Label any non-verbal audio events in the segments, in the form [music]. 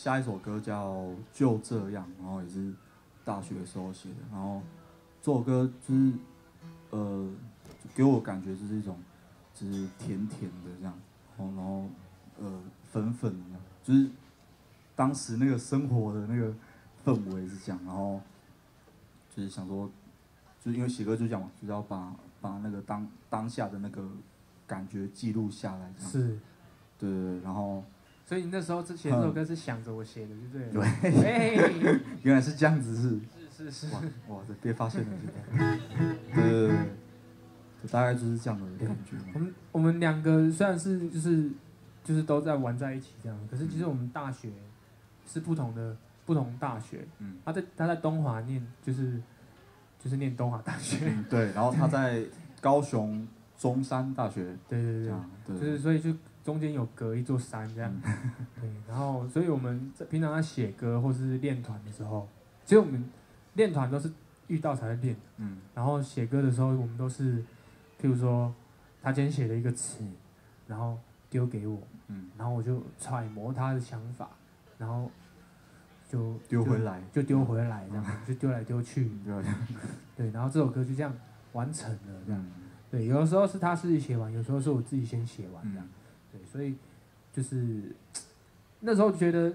下一首歌叫《就这样》，然后也是大学的时候写的。然后这首歌就是呃，给我感觉就是一种就是甜甜的这样，然后然后呃粉粉的，就是当时那个生活的那个氛围是这样。然后就是想说，就是因为写歌就讲嘛，就是要把把那个当当下的那个感觉记录下来，是，对对对，然后所以你那时候之前这首歌是想着我写的，对不对？对，哎，[laughs] 原来是这样子是。是是是，哇哇，这被发现了，现在。对对对，大概就是这样的感觉。我们我们两个虽然是就是就是都在玩在一起这样，可是其实我们大学是不同的不同大学。嗯，他在他在东华念就是就是念东华大学，嗯，对，然后他在高雄中山大学，[laughs] 对对对，这样，对，就是所以就中间有隔一座山这样。[laughs] 对，然后所以我们在平常在写歌或是练团的时候，其实我们练团都是遇到才会练的。嗯。然后写歌的时候，我们都是，譬如说，他今天写了一个词，然后丢给我，嗯，然后我就揣摩他的想法，然后就丢回来，就丢回来，这样就丢来丢去，对啊，对，然后这首歌就这样完成了，这样，嗯。对，有的时候是他自己写完，有时候是我自己先写完，这样，所以就是那时候觉得，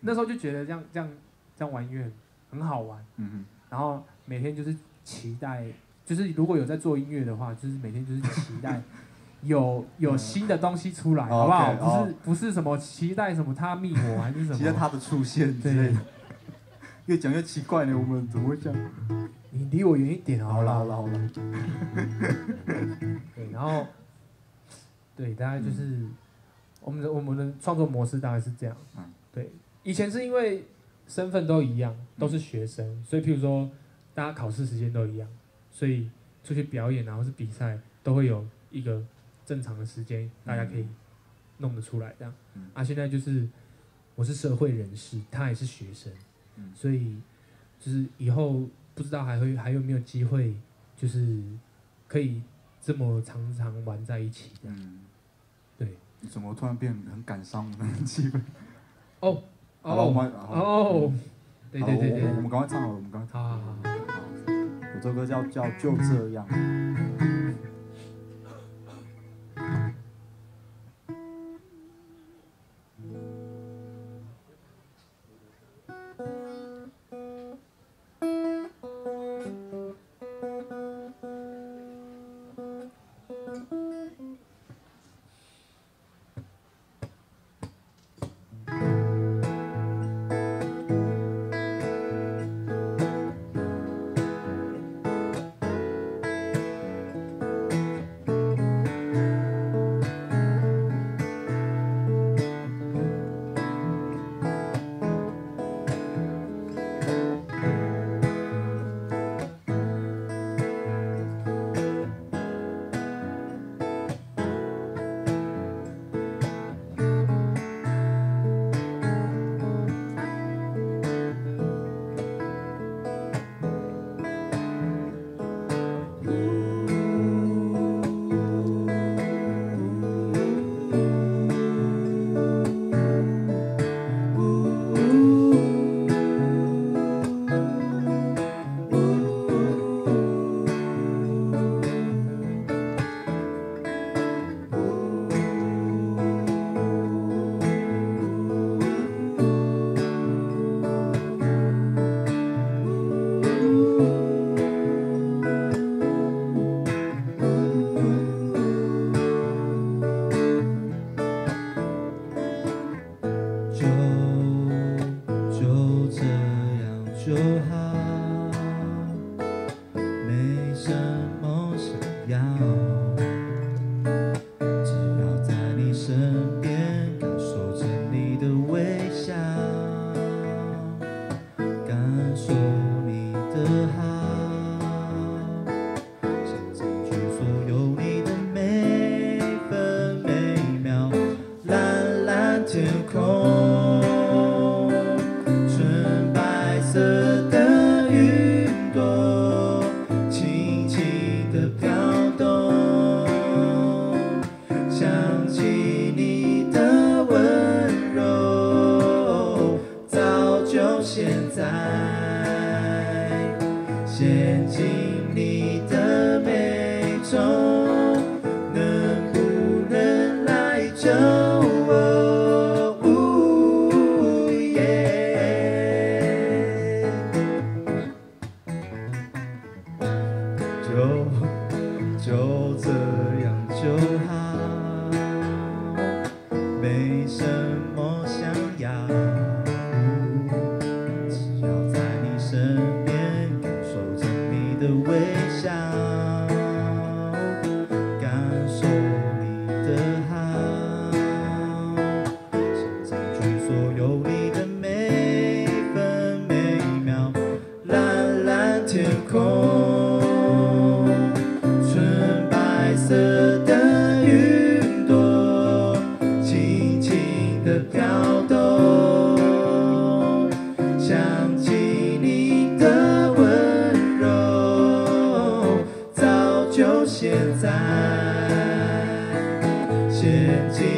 那时候就觉得这样这样这样玩音乐很好玩。嗯然后每天就是期待，就是如果有在做音乐的话，就是每天就是期待有 [laughs] 有新的东西出来，哦好不好不是不是什么期待什么他密我还是什么，期待？他的出现之类的。越讲越奇怪呢，我们怎么会这样？你离我远一点好了。好了好了，对，然后对，大概就是我们的我们的创作模式大概是这样。嗯对，以前是因为身份都一样，都是学生，所以譬如说大家考试时间都一样，所以出去表演然后是比赛都会有一个正常的时间，大家可以弄得出来这样。嗯啊，现在就是我是社会人士，他也是学生，嗯所以就是以后不知道还会还有没有机会，就是可以这么常常玩在一起。嗯，怎么突然变很感伤的那种气氛？哦好了，我哦们哦，对对对对好我我我们赶快唱好了，我们赶快唱。好好好。好，有这首歌叫叫就这样。接近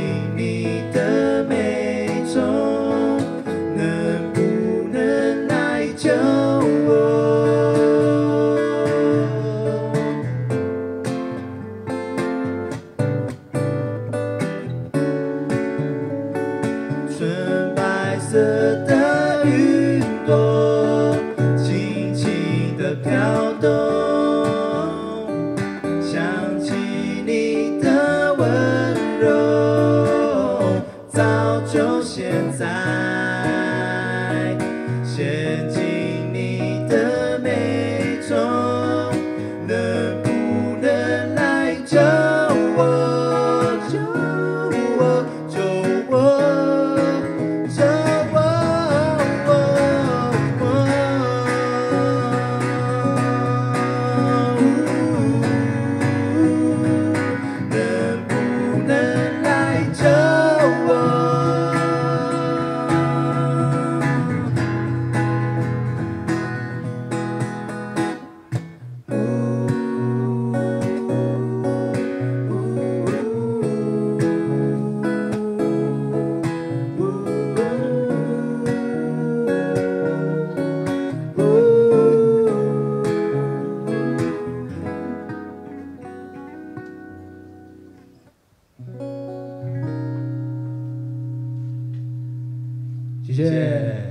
谢谢。